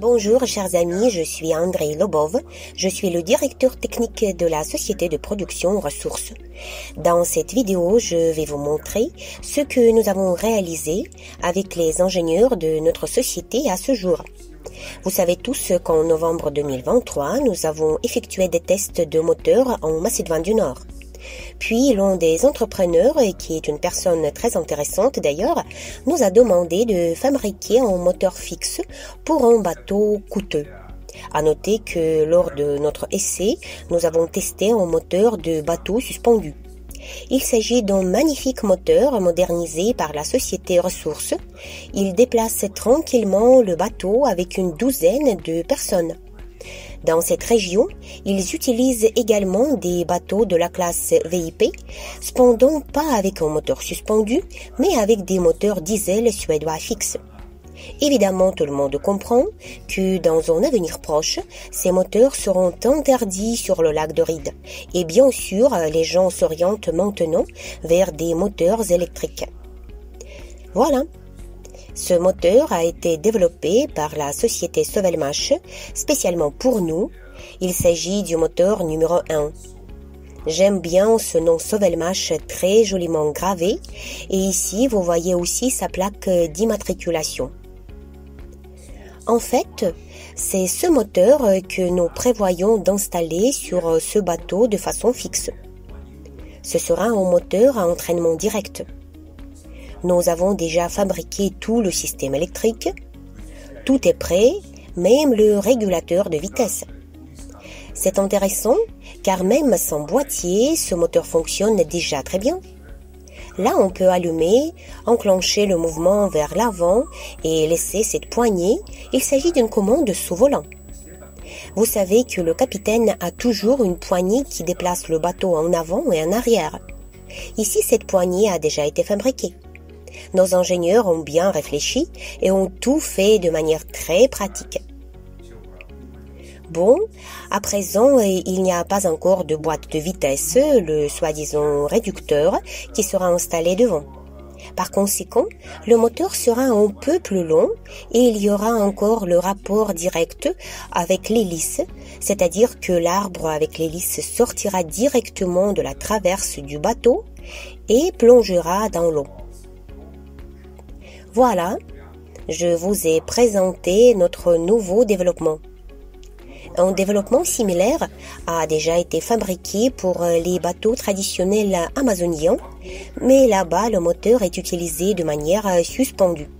Bonjour chers amis, je suis Andrei Lobov, je suis le directeur technique de la société de production Ressources. Dans cette vidéo, je vais vous montrer ce que nous avons réalisé avec les ingénieurs de notre société à ce jour. Vous savez tous qu'en novembre 2023, nous avons effectué des tests de moteurs en Macédoine du Nord. Puis l'un des entrepreneurs, qui est une personne très intéressante d'ailleurs, nous a demandé de fabriquer un moteur fixe pour un bateau coûteux. À noter que lors de notre essai, nous avons testé un moteur de bateau suspendu. Il s'agit d'un magnifique moteur modernisé par la société Ressources. Il déplace tranquillement le bateau avec une douzaine de personnes. Dans cette région, ils utilisent également des bateaux de la classe VIP, cependant pas avec un moteur suspendu, mais avec des moteurs diesel suédois fixes. Évidemment, tout le monde comprend que dans un avenir proche, ces moteurs seront interdits sur le lac de Ride. Et bien sûr, les gens s'orientent maintenant vers des moteurs électriques. Voilà, ce moteur a été développé par la société Sovelmash spécialement pour nous. Il s'agit du moteur numéro 1. J'aime bien ce nom Sovelmash très joliment gravé et ici vous voyez aussi sa plaque d'immatriculation. En fait, c'est ce moteur que nous prévoyons d'installer sur ce bateau de façon fixe. Ce sera un moteur à entraînement direct. Nous avons déjà fabriqué tout le système électrique. Tout est prêt, même le régulateur de vitesse. C'est intéressant car même sans boîtier, ce moteur fonctionne déjà très bien. Là, on peut allumer, enclencher le mouvement vers l'avant et laisser cette poignée. Il s'agit d'une commande sous volant. Vous savez que le capitaine a toujours une poignée qui déplace le bateau en avant et en arrière. Ici, cette poignée a déjà été fabriquée. Nos ingénieurs ont bien réfléchi et ont tout fait de manière très pratique. Bon, à présent, il n'y a pas encore de boîte de vitesse, le soi-disant réducteur, qui sera installé devant. Par conséquent, le moteur sera un peu plus long et il y aura encore le rapport direct avec l'hélice, c'est-à-dire que l'arbre avec l'hélice sortira directement de la traverse du bateau et plongera dans l'eau. Voilà, je vous ai présenté notre nouveau développement. Un développement similaire a déjà été fabriqué pour les bateaux traditionnels amazoniens, mais là-bas le moteur est utilisé de manière suspendue.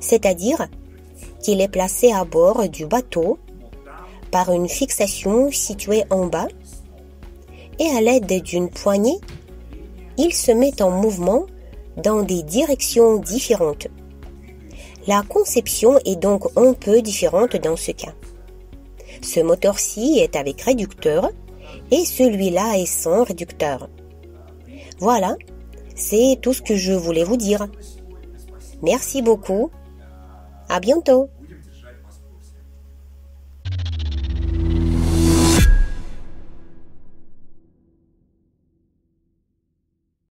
C'est-à-dire qu'il est placé à bord du bateau par une fixation située en bas et à l'aide d'une poignée, il se met en mouvement dans des directions différentes. La conception est donc un peu différente dans ce cas. Ce moteur-ci est avec réducteur et celui-là est sans réducteur. Voilà, c'est tout ce que je voulais vous dire. Merci beaucoup. À bientôt.